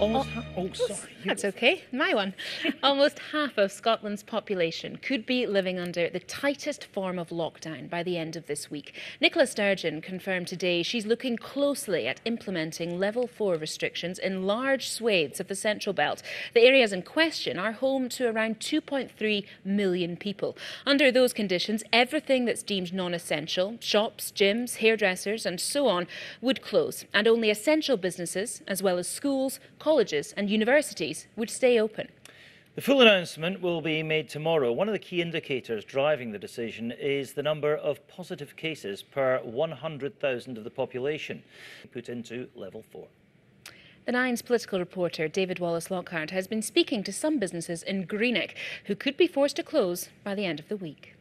Almost. Oh, ha- oh, sorry. That's okay, my one. Almost half of Scotland's population could be living under the tightest form of lockdown by the end of this week. Nicola Sturgeon confirmed today she's looking closely at implementing level 4 restrictions in large swathes of the Central Belt. The areas in question are home to around 2.3 million people. Under those conditions, everything that's deemed non essential, shops, gyms, hairdressers, and so on, would close, and only essential businesses, as well as schools, colleges, and universities would stay open. The full announcement will be made tomorrow. One of the key indicators driving the decision is the number of positive cases per 100,000 of the population put into level 4. The Nine's political reporter David Wallace Lockhart has been speaking to some businesses in Greenock who could be forced to close by the end of the week.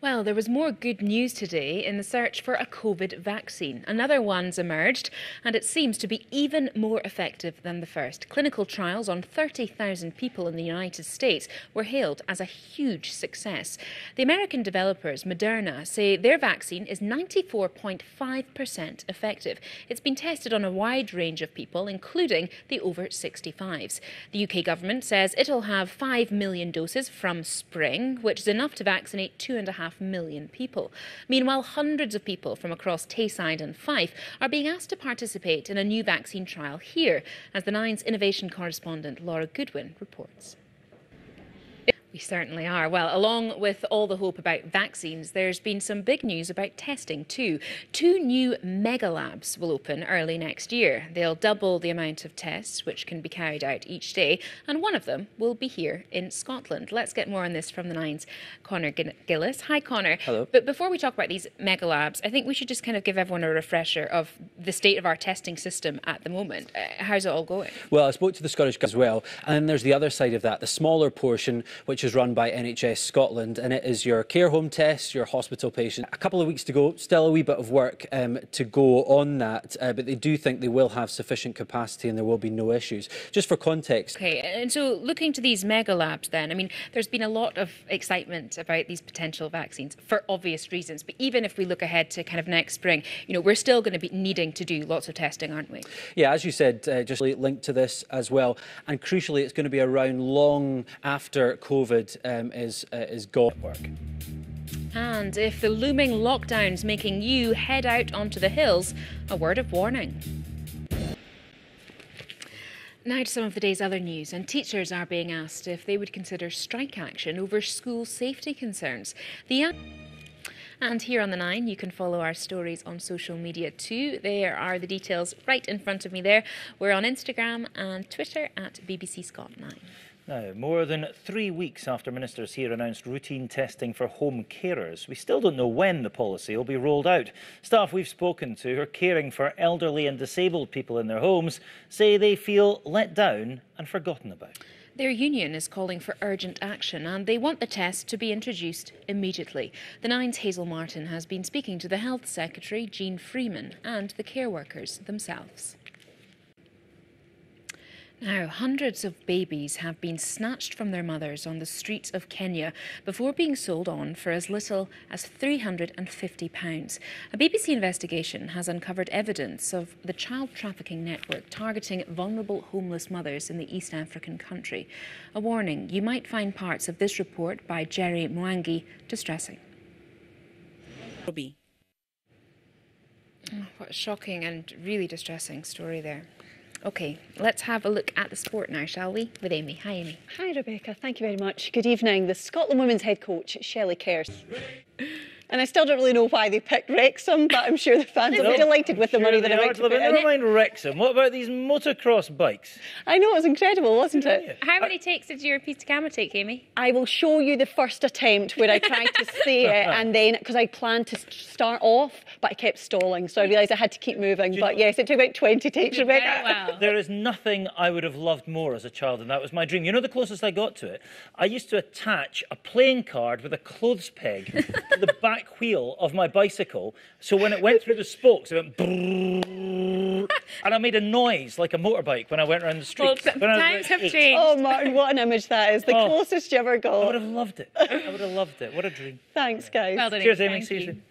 Well, there was more good news today in the search for a COVID vaccine. Another one's emerged, and it seems to be even more effective than the first. Clinical trials on 30,000 people in the United States were hailed as a huge success. The American developers, Moderna, say their vaccine is 94.5% effective. It's been tested on a wide range of people, including the over 65s. The UK government says it'll have 5 million doses from spring, which is enough to vaccinate 2.5 million people. Meanwhile, hundreds of people from across Tayside and Fife are being asked to participate in a new vaccine trial here, as the Nine's innovation correspondent Laura Goodwin reports. We certainly are. Well, along with all the hope about vaccines, there's been some big news about testing too. Two new mega labs will open early next year. They'll double the amount of tests which can be carried out each day, and one of them will be here in Scotland. Let's get more on this from the Nines, Connor Gillies. Hi, Connor. Hello. But before we talk about these mega labs, I think we should just kind of give everyone a refresher of the state of our testing system at the moment. Uh, how's it all going? Well, I spoke to the Scottish as well, and then there's the other side of that, the smaller portion, which is run by NHS Scotland, and it is your care home tests, your hospital patient. A couple of weeks to go, still a wee bit of work um, to go on that, uh, but they do think they will have sufficient capacity and there will be no issues. Just for context. Okay, and so looking to these mega labs then, I mean, there's been a lot of excitement about these potential vaccines for obvious reasons, but even if we look ahead to kind of next spring, you know, we're still going to be needing to do lots of testing, aren't we? Yeah, as you said, uh, just linked to this as well, and crucially, it's going to be around long after COVID um, is, uh, is gone work. And if the looming lockdown's making you head out onto the hills, a word of warning. Now to some of the day's other news, and teachers are being asked if they would consider strike action over school safety concerns. The and here on the Nine, you can follow our stories on social media too. There are the details right in front of me there. We're on Instagram and Twitter at BBC Scot 9. Now, more than three weeks after ministers here announced routine testing for home carers, we still don't know when the policy will be rolled out. Staff we've spoken to who are caring for elderly and disabled people in their homes say they feel let down and forgotten about. Their union is calling for urgent action and they want the test to be introduced immediately. The Nine's Hazel Martin has been speaking to the Health Secretary, Jeane Freeman, and the care workers themselves. Now, hundreds of babies have been snatched from their mothers on the streets of Kenya before being sold on for as little as £350. A BBC investigation has uncovered evidence of the child trafficking network targeting vulnerable homeless mothers in the East African country. A warning you might find parts of this report by Njeri Mwangi distressing. Oh, what a shocking and really distressing story there. Okay, let's have a look at the sport now, shall we? With Amy. Hi, Amy. Hi, Rebecca. Thank you very much. Good evening. The Scotland women's head coach, Shelley Kerr's. And I still don't really know why they picked Wrexham, but I'm sure the fans will be delighted with the money that I went to put Never mind Wrexham. What about these motocross bikes? I know, it was incredible, wasn't it? How many takes did your piece of camera take, Amy? I will show you the first attempt where I tried to say it and then, because I planned to start off, but I kept stalling, so I realised I had to keep moving. But know, yes, it took about 20 takes, Rebecca. Well. There is nothing I would have loved more as a child, and that was my dream. You know the closest I got to it? I used to attach a playing card with a clothes peg to the back wheel of my bicycle. So when it went through the spokes, it went and I made a noise like a motorbike when I went around the street. Well, times have eight. changed. Oh, Martin, what an image that is. The oh, closest you ever got. I would have loved it. I would have loved it. What a dream. Thanks, guys. Well done, Cheers, Amy. See you soon.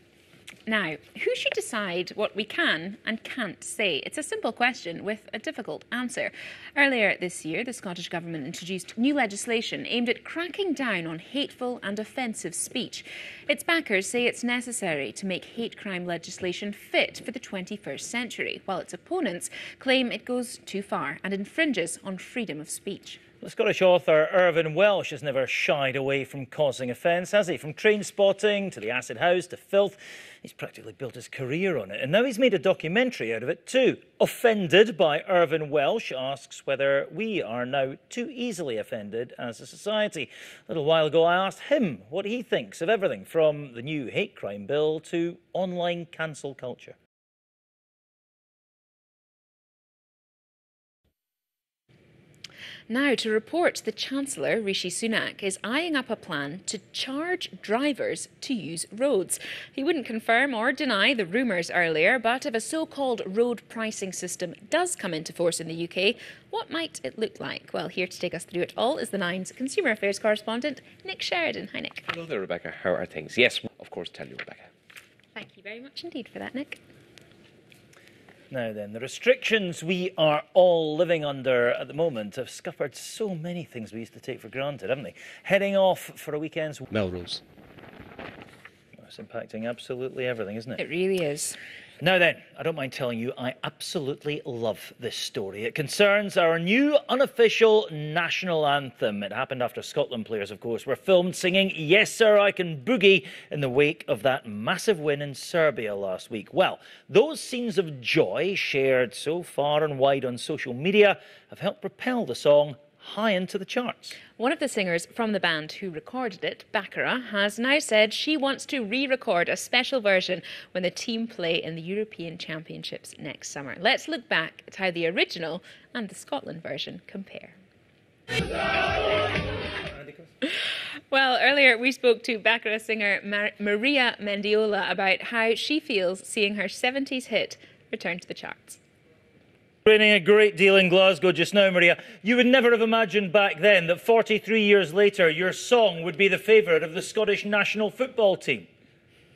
Now, who should decide what we can and can't say? It's a simple question with a difficult answer. Earlier this year, the Scottish Government introduced new legislation aimed at cracking down on hateful and offensive speech. Its backers say it's necessary to make hate crime legislation fit for the 21st century, while its opponents claim it goes too far and infringes on freedom of speech. The Scottish author Irvine Welsh has never shied away from causing offence, has he? From Trainspotting to the acid house to filth, he's practically built his career on it. And now he's made a documentary out of it too. Offended by Irvine Welsh asks whether we are now too easily offended as a society. A little while ago, I asked him what he thinks of everything from the new hate crime bill to online cancel culture. Now, to report, the Chancellor, Rishi Sunak, is eyeing up a plan to charge drivers to use roads. He wouldn't confirm or deny the rumours earlier, but if a so called road pricing system does come into force in the UK, what might it look like? Well, here to take us through it all is the Nine's Consumer Affairs correspondent, Nick Sheridan. Hi, Nick. Hello there, Rebecca. How are things? Yes, of course, tell you, Rebecca. Thank you very much indeed for that, Nick. Now then, the restrictions we are all living under at the moment have scuppered so many things we used to take for granted, haven't they? Heading off for a weekend's Melrose. It's impacting absolutely everything, isn't it? It really is. Now then, I don't mind telling you, I absolutely love this story. It concerns our new unofficial national anthem. It happened after Scotland players, of course, were filmed singing Yes Sir I Can Boogie in the wake of that massive win in Serbia last week. Well, those scenes of joy shared so far and wide on social media have helped propel the song high into the charts. One of the singers from the band who recorded it, Baccara, has now said she wants to re record a special version when the team play in the European Championships next summer. Let's look back at how the original and the Scotland version compare. Well, earlier we spoke to Baccara singer Mar- Maria Mendiola about how she feels seeing her 70s hit return to the charts. Raining a great deal in Glasgow just now, Maria. You would never have imagined back then that 43 years later your song would be the favourite of the Scottish national football team.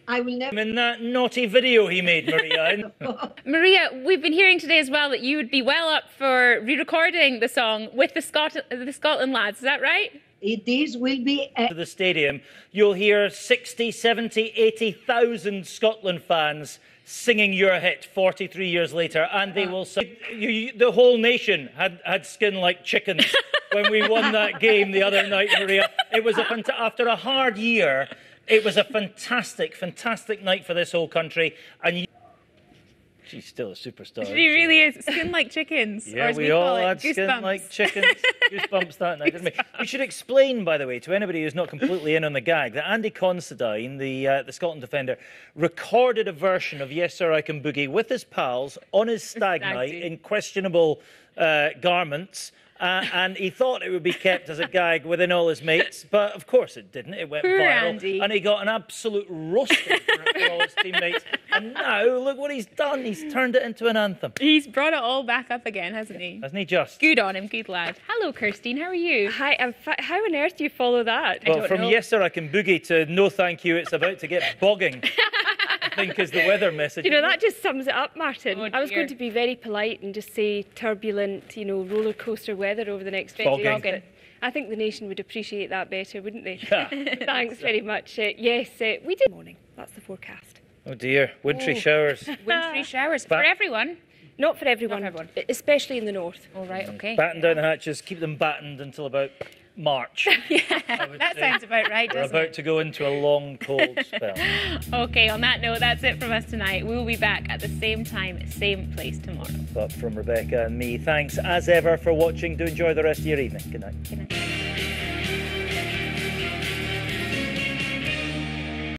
I will never. In that naughty video he made, Maria. Maria, we've been hearing today as well that you would be well up for re recording the song with the, Scot- the Scotland lads. Is that right? It is will be. A, to the stadium, you'll hear 60, 70, 80,000 Scotland fans singing your hit 43 years later, and they uh. will sing. You, you, the whole nation had, had skin like chickens when we won that game the other night, Maria. It was a fant- after a hard year. It was a fantastic, fantastic night for this whole country, and you, she's still a superstar. She really is. Skin like chickens. or Yeah, as we, we, all call it, had skin like chickens. Goosebumps that night, didn't we? We should explain, by the way, to anybody who's not completely in on the gag, that Andy Considine, the uh, the Scotland defender, recorded a version of Yes Sir I Can Boogie with his pals on his Stag night in questionable uh, garments. Uh, and he thought it would be kept as a gag within all his mates, but of course it didn't. It went Poor viral, Andy. and he got an absolute roasting for it for all his teammates. And now look what he's done. He's turned it into an anthem, He's brought it all back up again, hasn't he? hasn't he? Just Good on him, good lad. Hello, Kirsteen. How are you? Hi, I'm fi- how on earth do you follow that? Well, don't from know. yes sir I can boogie to no thank you, it's about to get bogging. I think is the weather message. You know, that just sums it up, Martin. Oh, I was going to be very polite and just say turbulent, you know, roller coaster weather over the next 20 Bogging. I think the nation would appreciate that better, wouldn't they? Yeah. Thanks very much. Uh, yes, uh, we did morning. That's the forecast. Oh dear, wintry showers. Wintry showers Ba- for everyone. Not for everyone, Not for everyone. especially in the north. All right, okay. Batten down the hatches, keep them battened until about March. yeah, That say. sounds about right, We're about it? to go into a long cold spell. Okay, on that note, that's it from us tonight. We'll be back at the same time, same place tomorrow. But from Rebecca and me, thanks as ever for watching. Do enjoy the rest of your evening. Good night. Good night.